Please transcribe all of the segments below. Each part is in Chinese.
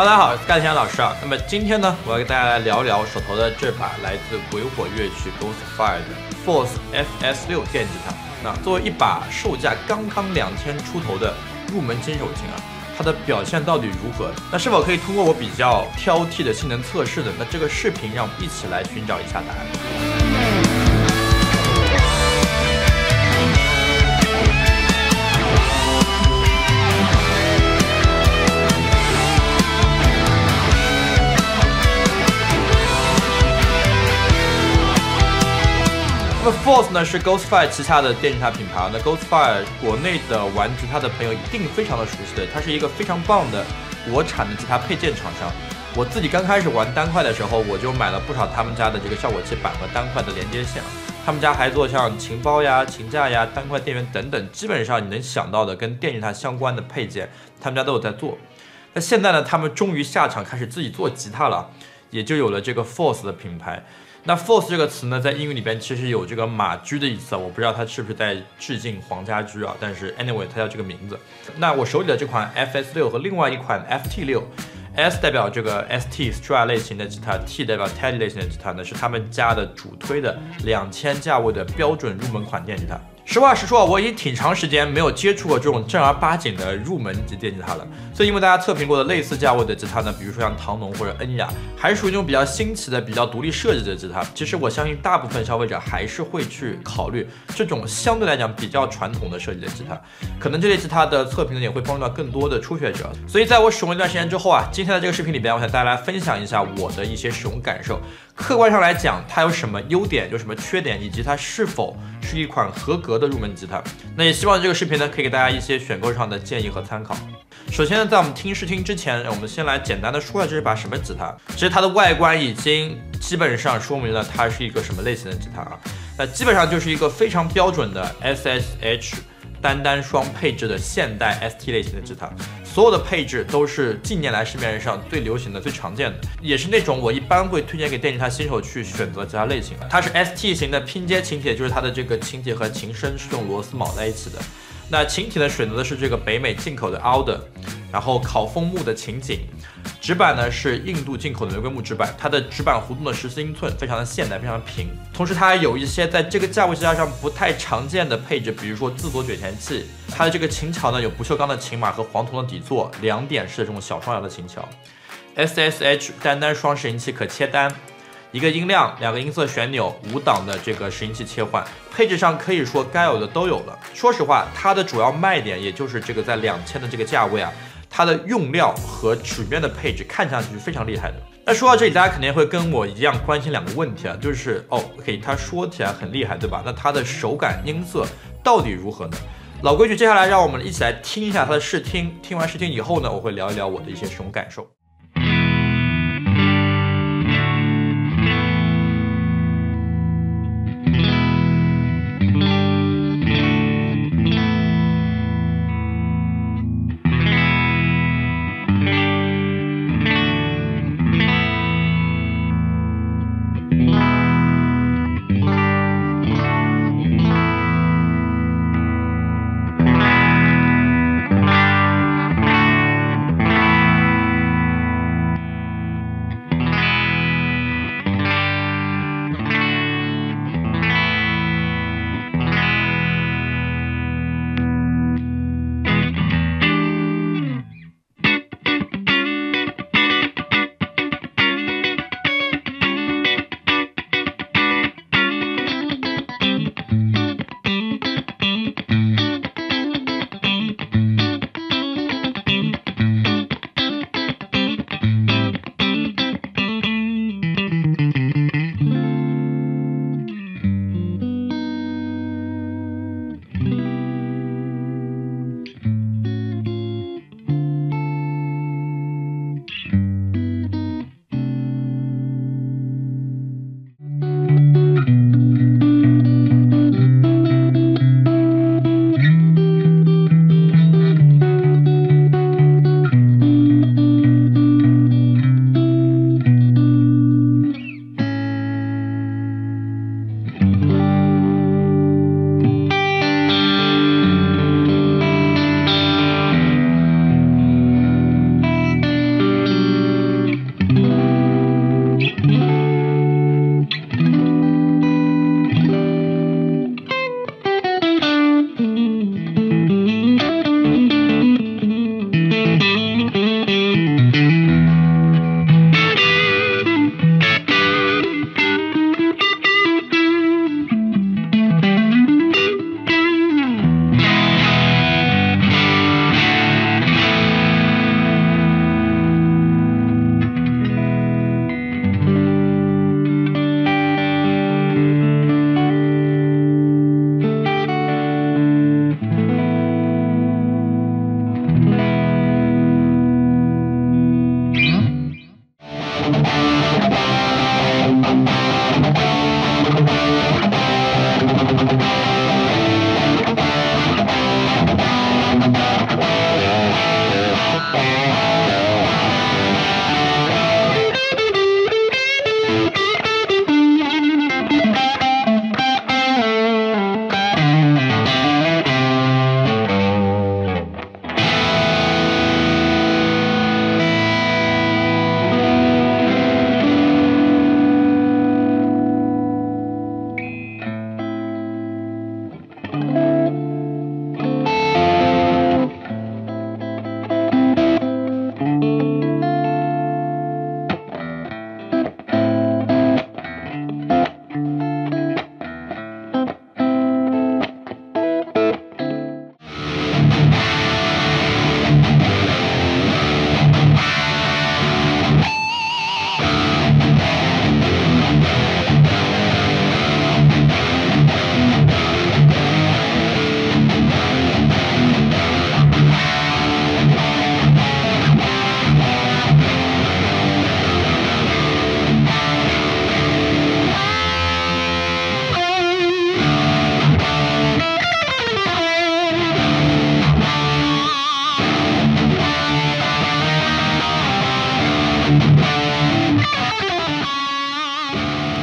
哈，大家好，我是盖天老师啊。那么今天呢，我要跟大家来聊聊手头的这把来自鬼火乐曲 Ghostfire 的 Force FS 六电吉他。那作为一把售价刚刚两千出头的入门新手琴啊，它的表现到底如何？那是否可以通过我比较挑剔的性能测试呢？那这个视频让我们一起来寻找一下答案。那么 Force 呢是 Ghostfire 旗下的电吉他品牌。那 Ghostfire 国内的玩吉他的朋友一定非常的熟悉的，它是一个非常棒的国产的吉他配件厂商。我自己刚开始玩单块的时候，我就买了不少他们家的这个效果器板和单块的连接线。他们家还做像琴包呀、琴架呀、单块电源等等，基本上你能想到的跟电吉他相关的配件，他们家都有在做。那现在呢，他们终于下场开始自己做吉他了，也就有了这个 Force 的品牌。那 Force 这个词呢，在英语里边其实有这个马驹的意思啊，我不知道它是不是在致敬黄家驹啊，但是 anyway 它叫这个名字。那我手里的这款 FS 六和另外一款 FT 六，S 代表这个 ST Strat 类型的吉他，T 代表 Teddy 类型的吉他呢，是他们家的主推的两千价位的标准入门款电吉他。实话实说，我已经挺长时间没有接触过这种正儿八经的入门级电吉他了。所以，因为大家测评过的类似价位的吉他呢，比如说像唐龙或者恩雅，还是属于那种比较新奇的、比较独立设计的吉他。其实我相信大部分消费者还是会去考虑这种相对来讲比较传统的设计的吉他。可能这类吉他的测评呢，也会帮助到更多的初学者。所以，在我使用一段时间之后啊，今天的这个视频里边，我想大家来分享一下我的一些使用感受。客观上来讲，它有什么优点，有什么缺点，以及它是否是一款合格的入门吉他。那也希望这个视频呢，可以给大家一些选购上的建议和参考。首先呢，在我们听试听之前，我们先来简单的说一下这是把什么吉他。其实它的外观已经基本上说明了它是一个什么类型的吉他啊。那基本上就是一个非常标准的 SSH 单单双配置的现代 ST 类型的吉他。所有的配置都是近年来市面上最流行的、最常见的，也是那种我一般会推荐给电吉他新手去选择吉他类型的。它是 ST 型的拼接琴体，就是它的这个琴体和琴身是用螺丝铆在一起的。那琴体呢，选择的是这个北美进口的 Alder，然后烤枫木的琴颈，指板呢是印度进口的玫瑰木指板，它的指板弧度呢十四英寸，非常的现代，非常平。同时它还有一些在这个价位基价上不太常见的配置，比如说自锁卷钳器，它的这个琴桥呢有不锈钢的琴码和黄铜的底座，两点式的这种小双摇的琴桥，SSH 单单双拾音器可切单。一个音量，两个音色旋钮，五档的这个拾音器切换，配置上可以说该有的都有了。说实话，它的主要卖点也就是这个在两千的这个价位啊，它的用料和曲面的配置看上去是非常厉害的。那说到这里，大家肯定会跟我一样关心两个问题啊，就是哦，OK，它说起来很厉害，对吧？那它的手感、音色到底如何呢？老规矩，接下来让我们一起来听一下它的试听。听完试听以后呢，我会聊一聊我的一些使用感受。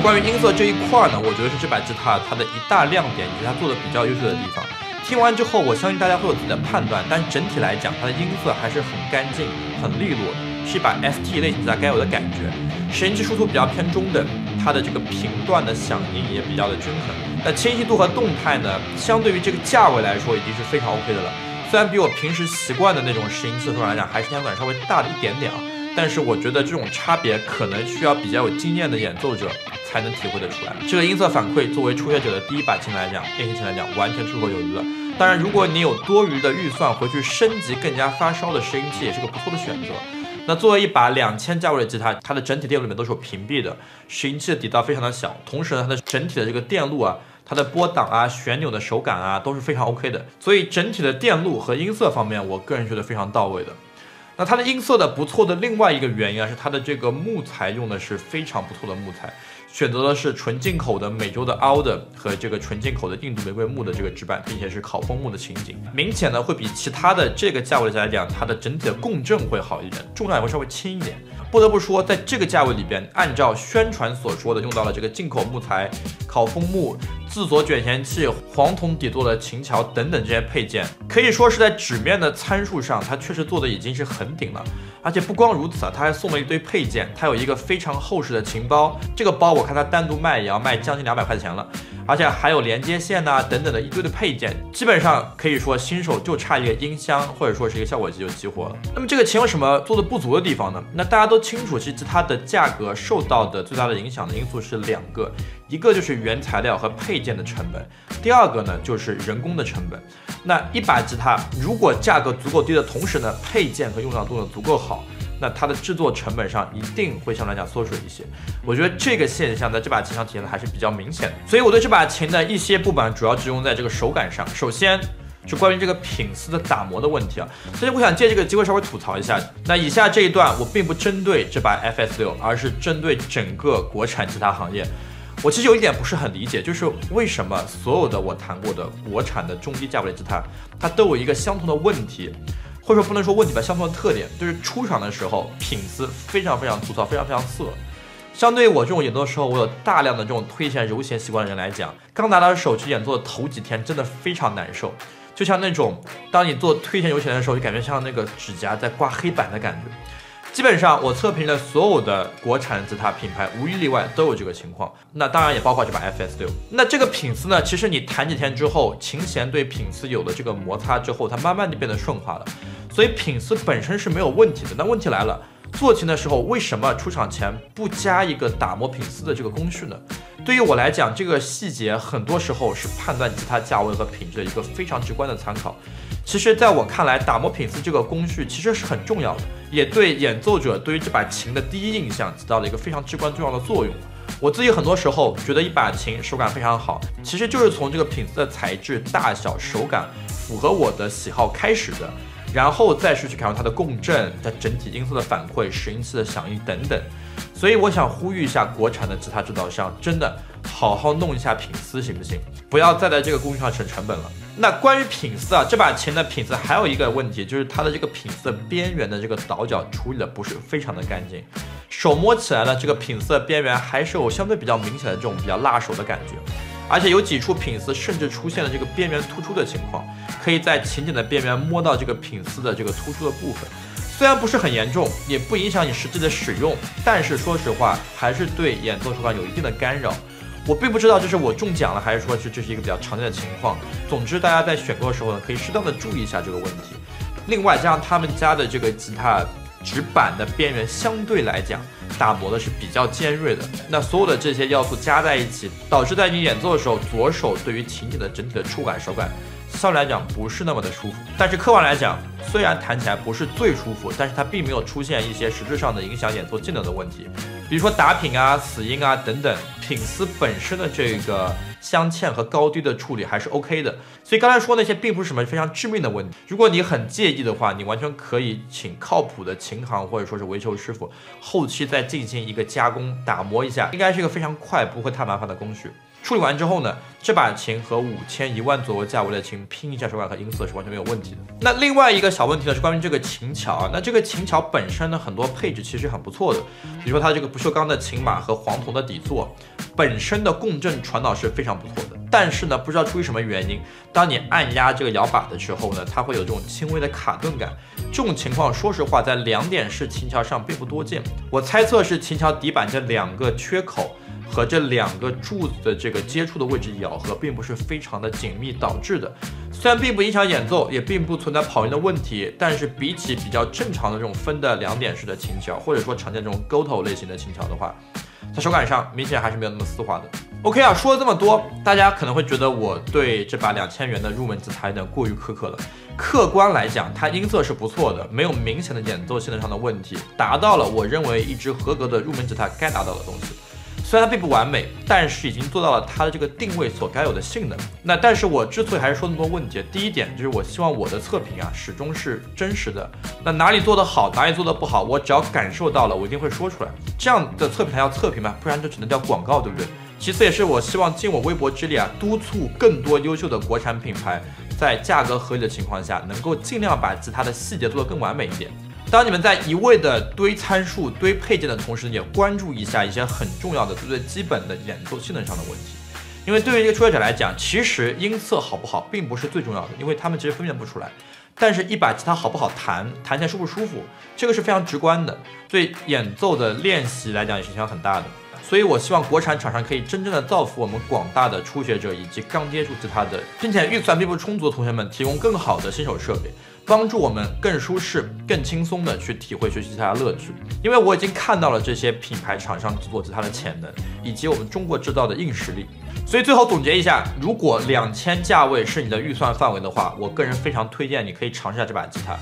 关于音色这一块呢，我觉得是这把吉他它的一大亮点，以及它做的比较优秀的地方。听完之后，我相信大家会有自己的判断，但整体来讲，它的音色还是很干净、很利落，是一把 ST 类型吉他该有的感觉。拾音器输出比较偏中等，它的这个频段的响应也比较的均衡。那清晰度和动态呢，相对于这个价位来说，已经是非常 OK 的了。虽然比我平时习惯的那种拾音次数来讲，还是相对稍微大了一点点啊，但是我觉得这种差别可能需要比较有经验的演奏者。才能体会得出来。这个音色反馈作为初学者的第一把琴来讲，练习琴来讲，完全绰绰有余了。当然，如果你有多余的预算，回去升级更加发烧的拾音器也是个不错的选择。那作为一把两千价位的吉他，它的整体电路里面都是有屏蔽的，拾音器的底噪非常的小，同时呢，它的整体的这个电路啊，它的拨档啊、旋钮的手感啊都是非常 OK 的。所以整体的电路和音色方面，我个人觉得非常到位的。那它的音色的不错的另外一个原因啊，是它的这个木材用的是非常不错的木材。选择的是纯进口的美洲的凹的和这个纯进口的印度玫瑰木的这个纸板，并且是烤枫木的琴颈，明显呢会比其他的这个价位来讲，它的整体的共振会好一点，重量也会稍微轻一点。不得不说，在这个价位里边，按照宣传所说的，用到了这个进口木材、烤枫木、自锁卷弦器、黄铜底座的琴桥等等这些配件，可以说是在纸面的参数上，它确实做的已经是很顶了。而且不光如此啊，它还送了一堆配件，它有一个非常厚实的琴包，这个包我看它单独卖也要卖将近两百块钱了。而且还有连接线呐等等的一堆的配件，基本上可以说新手就差一个音箱或者说是一个效果器就激活了。那么这个琴有什么做的不足的地方呢？那大家都清楚，其实它的价格受到的最大的影响的因素是两个，一个就是原材料和配件的成本，第二个呢就是人工的成本。那一把吉他如果价格足够低的同时呢，配件和用料做的足够好。那它的制作成本上一定会相对来讲缩水一些，我觉得这个现象在这把琴上体现的还是比较明显的。所以我对这把琴的一些不满主要集中在这个手感上。首先是关于这个品丝的打磨的问题啊，所以我想借这个机会稍微吐槽一下。那以下这一段我并不针对这把 FS 六，而是针对整个国产吉他行业。我其实有一点不是很理解，就是为什么所有的我谈过的国产的中低价位吉他，它都有一个相同的问题。或者说不能说问题吧，相同的特点就是出厂的时候品丝非常非常粗糙，非常非常涩。相对于我这种演奏的时候，我有大量的这种推弦揉弦习惯的人来讲，刚拿到手去演奏的头几天真的非常难受，就像那种当你做推弦揉弦的时候，就感觉像那个指甲在刮黑板的感觉。基本上我测评的所有的国产吉他品牌，无一例外都有这个情况。那当然也包括这把 FS 六。那这个品丝呢，其实你弹几天之后，琴弦对品丝有了这个摩擦之后，它慢慢的变得顺滑了。所以品丝本身是没有问题的。那问题来了，做琴的时候为什么出厂前不加一个打磨品丝的这个工序呢？对于我来讲，这个细节很多时候是判断吉他价位和品质的一个非常直观的参考。其实，在我看来，打磨品丝这个工序其实是很重要的，也对演奏者对于这把琴的第一印象起到了一个非常至关重要的作用。我自己很多时候觉得一把琴手感非常好，其实就是从这个品丝的材质、大小、手感符合我的喜好开始的。然后再是去考虑它的共振、它整体音色的反馈、拾音器的响应等等。所以我想呼吁一下国产的吉他制造商，真的好好弄一下品丝行不行？不要再在这个工序上省成本了。那关于品丝啊，这把琴的品丝还有一个问题，就是它的这个品丝边缘的这个倒角处理的不是非常的干净，手摸起来呢，这个品丝边缘还是有相对比较明显的这种比较辣手的感觉。而且有几处品丝甚至出现了这个边缘突出的情况，可以在琴颈的边缘摸到这个品丝的这个突出的部分。虽然不是很严重，也不影响你实际的使用，但是说实话，还是对演奏手感有一定的干扰。我并不知道这是我中奖了，还是说是这是一个比较常见的情况。总之，大家在选购的时候呢，可以适当的注意一下这个问题。另外，加上他们家的这个吉他指板的边缘相对来讲。打磨的是比较尖锐的，那所有的这些要素加在一起，导致在你演奏的时候，左手对于琴键的整体的触感手感，相对来讲不是那么的舒服。但是客观来讲，虽然弹起来不是最舒服，但是它并没有出现一些实质上的影响演奏技能的问题，比如说打品啊、死音啊等等，品丝本身的这个。镶嵌和高低的处理还是 OK 的，所以刚才说那些并不是什么非常致命的问题。如果你很介意的话，你完全可以请靠谱的琴行或者说是维修师傅，后期再进行一个加工打磨一下，应该是一个非常快不会太麻烦的工序。处理完之后呢，这把琴和五千一万左右价位的琴拼一下手感和音色是完全没有问题的。那另外一个小问题呢是关于这个琴桥啊，那这个琴桥本身呢很多配置其实很不错的，比如说它这个不锈钢的琴码和黄铜的底座，本身的共振传导是非常不错的。但是呢，不知道出于什么原因，当你按压这个摇把的时候呢，它会有这种轻微的卡顿感。这种情况，说实话，在两点式琴桥上并不多见。我猜测是琴桥底板这两个缺口和这两个柱子的这个接触的位置咬合并不是非常的紧密导致的。虽然并不影响演奏，也并不存在跑音的问题，但是比起比较正常的这种分的两点式的琴桥，或者说常见这种勾头类型的琴桥的话，在手感上明显还是没有那么丝滑的。OK 啊，说了这么多，大家可能会觉得我对这把两千元的入门吉他有点过于苛刻了。客观来讲，它音色是不错的，没有明显的演奏性能上的问题，达到了我认为一支合格的入门吉他该达到的东西。虽然它并不完美，但是已经做到了它的这个定位所该有的性能。那但是我之所以还是说那么多问题，第一点就是我希望我的测评啊始终是真实的。那哪里做得好，哪里做得不好，我只要感受到了，我一定会说出来。这样的测评才叫测评嘛，不然就只能叫广告，对不对？其次也是我希望尽我微薄之力啊，督促更多优秀的国产品牌在价格合理的情况下，能够尽量把吉他的细节做得更完美一点。当你们在一味的堆参数、堆配件的同时，也关注一下一些很重要的、最最基本的演奏性能上的问题。因为对于一个初学者来讲，其实音色好不好并不是最重要的，因为他们其实分辨不出来。但是，一把吉他好不好弹，弹起来舒不舒服，这个是非常直观的，对演奏的练习来讲也是影响很大的。所以，我希望国产厂商可以真正的造福我们广大的初学者以及刚接触吉他的，并且预算并不充足的同学们，提供更好的新手设备。帮助我们更舒适、更轻松的去体会学习吉他的乐趣，因为我已经看到了这些品牌厂商制作吉他的潜能，以及我们中国制造的硬实力。所以最后总结一下，如果两千价位是你的预算范围的话，我个人非常推荐你可以尝试下这把吉他。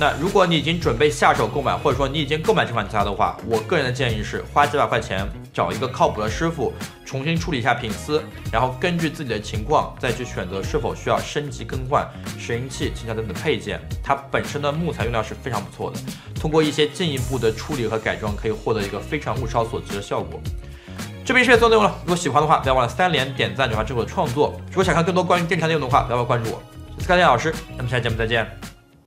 那如果你已经准备下手购买，或者说你已经购买这款吉他的话，我个人的建议是花几百块钱找一个靠谱的师傅，重新处理一下品丝，然后根据自己的情况再去选择是否需要升级更换拾音器、琴桥等等配件。它本身的木材用料是非常不错的，通过一些进一步的处理和改装，可以获得一个非常物超所值的效果。这边是所有内容了，如果喜欢的话，不要忘了三连点赞转发支持我的创作。如果想看更多关于电吉他内容的话，不要忘了关注我。我是开天老师，咱们下期节目再见。